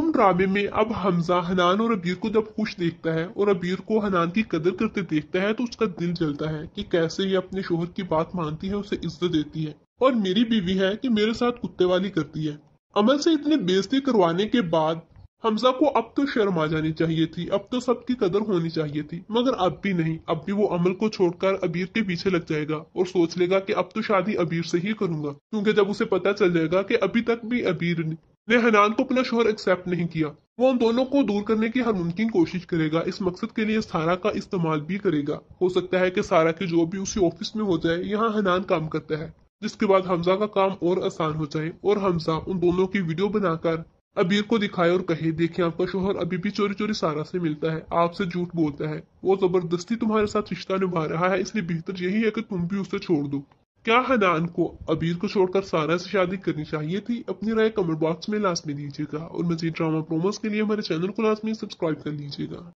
मासूम ड्रामे में अब हमजा हनान और अबीर को जब खुश देखता है और अबीर को हनान की कदर करते देखता है तो उसका दिल जलता है कि कैसे ये अपने शोहर की बात मानती है, उसे इज़्ज़त देती है। और मेरी बीवी है कि मेरे साथ कुत्ते वाली करती है। अमल से इतनी बेजती करवाने के बाद हमजा को अब तो शर्म आ जानी चाहिए थी, अब तो सबकी कदर होनी चाहिए थी। मगर अब भी नहीं, अब भी वो अमल को छोड़कर अबीर के पीछे लग जाएगा और सोच लेगा कि अब तो शादी अबीर से ही करूँगा, क्योंकि जब उसे पता चल जाएगा कि अभी तक भी अबीर ने हनान को अपना शोहर एक्सेप्ट नहीं किया। वो उन दोनों को दूर करने की हर मुमकिन कोशिश करेगा, इस मकसद के लिए सारा का इस्तेमाल भी करेगा। हो सकता है कि सारा की जॉब भी उसी ऑफ़िस में हो जाए, यहाँ हनान काम करता है, जिसके बाद हमजा का काम और आसान हो जाए, और हमजा उन दोनों की वीडियो बनाकर अबीर को दिखाए और कहे, देखिए आपका शोहर अभी भी चोरी चोरी सारा से मिलता है, आपसे झूठ बोलता है। वो ज़बरदस्ती तुम्हारे साथ रिश्ता निभा रहा है, इसलिए बेहतर यही है कि तुम भी उसे छोड़ दो। क्या हनान को अबीर को छोड़कर सारा से शादी करनी चाहिए थी? अपनी राय कमेंट बॉक्स में लाजमी दीजिएगा। और मजीद ड्रामा प्रोमोस के लिए हमारे चैनल को लाजमी सब्सक्राइब कर लीजिएगा।